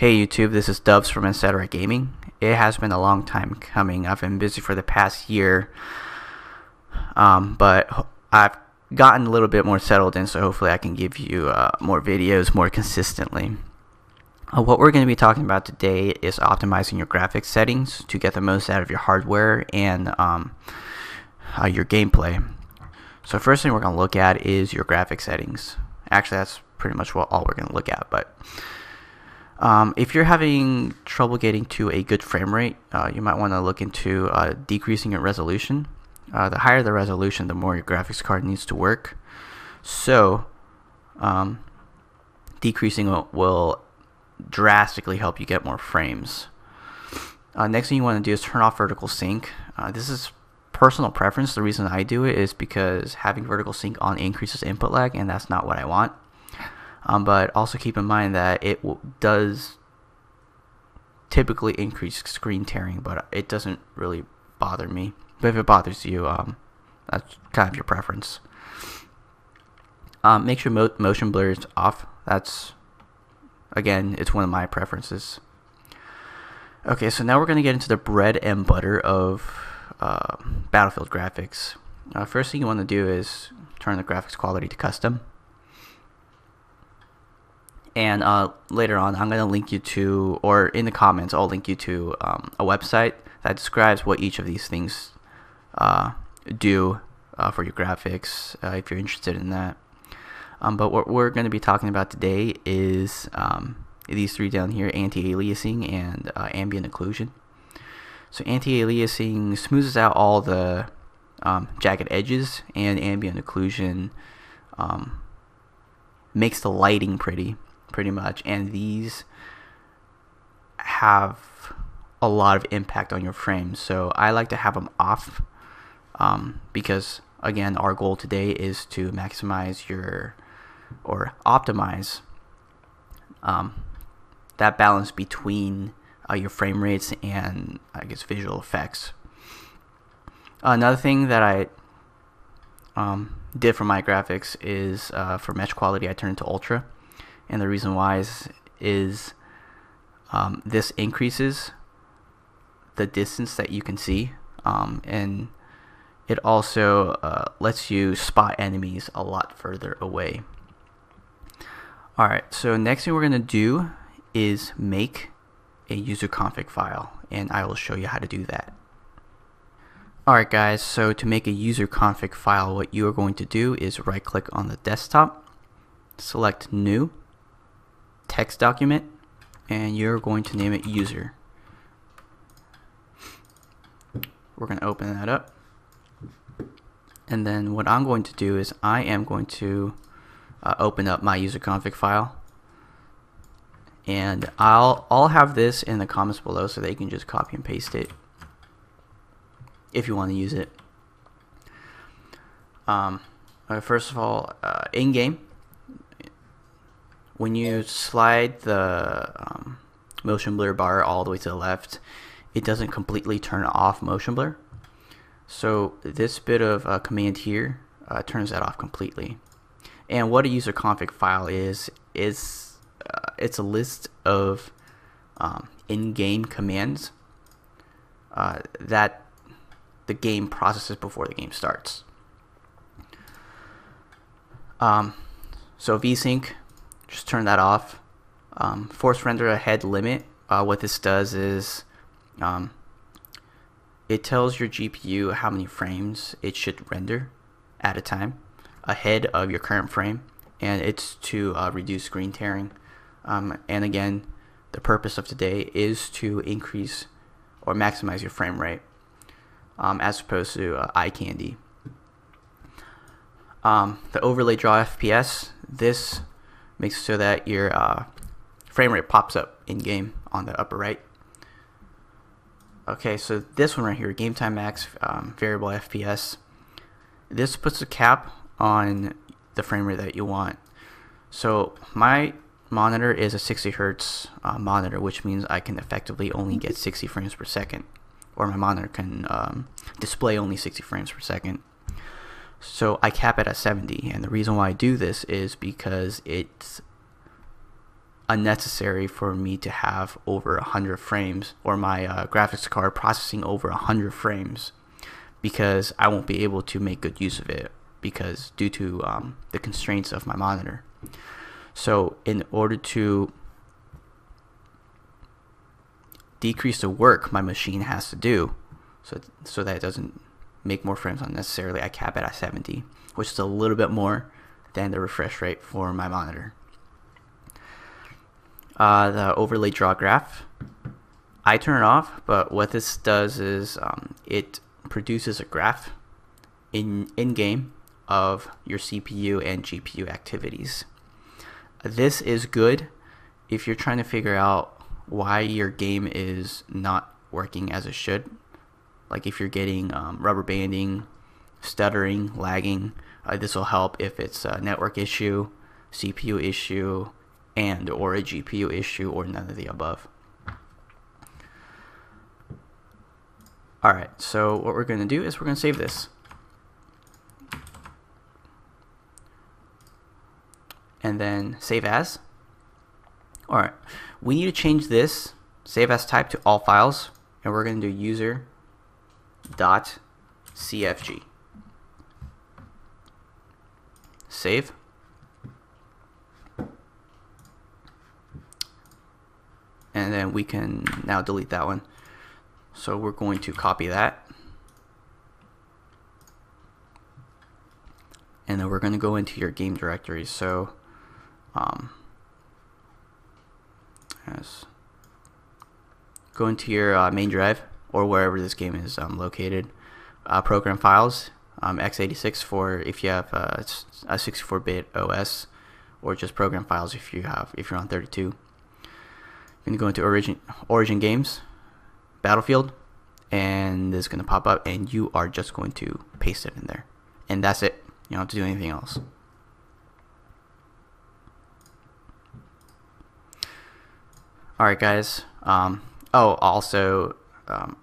Hey YouTube, this is Dubs from Etc. Gaming. It has been a long time coming. I've been busy for the past year, um, but I've gotten a little bit more settled in, so hopefully I can give you uh, more videos more consistently. Uh, what we're going to be talking about today is optimizing your graphics settings to get the most out of your hardware and um, uh, your gameplay. So first thing we're going to look at is your graphic settings. Actually, that's pretty much what all we're going to look at, but um, if you're having trouble getting to a good frame rate, uh, you might want to look into uh, decreasing your resolution. Uh, the higher the resolution, the more your graphics card needs to work. So, um, decreasing will, will, drastically help you get more frames. Uh, next thing you want to do is turn off vertical sync. Uh, this is personal preference. The reason I do it is because having vertical sync on increases input lag, and that's not what I want. Um, but also keep in mind that it does typically increase screen tearing, but it doesn't really bother me. But if it bothers you, um, that's kind of your preference. Um, make sure mo motion blur is off. That's, again, it's one of my preferences. Okay, so now we're going to get into the bread and butter of uh, Battlefield graphics. Uh, first thing you want to do is turn the graphics quality to custom and uh, later on I'm going to link you to, or in the comments I'll link you to um, a website that describes what each of these things uh, do uh, for your graphics uh, if you're interested in that. Um, but what we're going to be talking about today is um, these three down here, anti-aliasing and uh, ambient occlusion. So anti-aliasing smooths out all the um, jagged edges and ambient occlusion um, makes the lighting pretty pretty much, and these have a lot of impact on your frame. So I like to have them off um, because again, our goal today is to maximize your or optimize um, that balance between uh, your frame rates and I guess visual effects. Another thing that I um, did for my graphics is uh, for mesh quality I turned it to ultra and the reason why is, is um, this increases the distance that you can see um, and it also uh, lets you spot enemies a lot further away. Alright so next thing we're gonna do is make a user config file and I will show you how to do that. Alright guys, so to make a user config file, what you are going to do is right click on the desktop, select new, text document and you're going to name it user. We're going to open that up. And then what I'm going to do is I am going to uh, open up my user config file. And I'll, I'll have this in the comments below so they can just copy and paste it if you want to use it. Um, first of all, uh, in-game, when you slide the um, motion blur bar all the way to the left, it doesn't completely turn off motion blur. So this bit of uh, command here uh, turns that off completely. And what a user config file is, is uh, it's a list of um, in-game commands uh, that the game processes before the game starts. Um, so vsync just turn that off. Um, force render ahead limit, uh, what this does is um, it tells your GPU how many frames it should render at a time ahead of your current frame and it's to uh, reduce screen tearing. Um, and again the purpose of today is to increase or maximize your frame rate um, as opposed to uh, eye candy. Um, the overlay draw FPS this makes so that your uh, frame rate pops up in game on the upper right. Okay, so this one right here, game time max um, variable FPS. This puts a cap on the frame rate that you want. So my monitor is a 60 hertz uh, monitor, which means I can effectively only get 60 frames per second, or my monitor can um, display only 60 frames per second. So I cap it at 70 and the reason why I do this is because it's unnecessary for me to have over 100 frames or my uh, graphics card processing over 100 frames because I won't be able to make good use of it because due to um, the constraints of my monitor. So in order to decrease the work my machine has to do so, so that it doesn't make more frames unnecessarily, I cap it at 70, which is a little bit more than the refresh rate for my monitor. Uh, the overlay draw graph, I turn it off, but what this does is um, it produces a graph in in game of your CPU and GPU activities. This is good if you're trying to figure out why your game is not working as it should. Like if you're getting um, rubber banding, stuttering, lagging, uh, this will help if it's a network issue, CPU issue, and or a GPU issue or none of the above. Alright, so what we're going to do is we're going to save this. and then save as. Alright, we need to change this save as type to all files and we're going to do user dot cfg. Save. And then we can now delete that one. So we're going to copy that. And then we're going to go into your game directory. So um, yes. Go into your uh, main drive or wherever this game is um, located. Uh, program files, um, x86 for if you have uh, a 64-bit OS, or just program files if you have if you're on 32. You're gonna go into Origin Origin Games, Battlefield, and this is gonna pop up, and you are just going to paste it in there, and that's it. You don't have to do anything else. Alright guys, um, oh also um,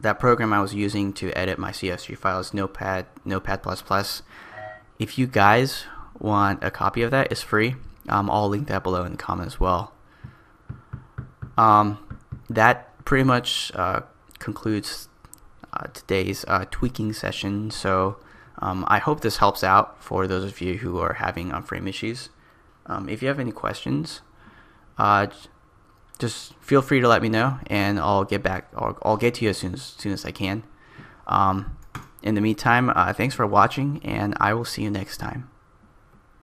that program I was using to edit my CSV files, Notepad, Notepad++, if you guys want a copy of that, it's free. Um, I'll link that below in the comment as well. Um, that pretty much uh, concludes uh, today's uh, tweaking session. So um, I hope this helps out for those of you who are having um, frame issues. Um, if you have any questions, uh, just feel free to let me know, and I'll get back. I'll, I'll get to you as soon as, soon as I can. Um, in the meantime, uh, thanks for watching, and I will see you next time.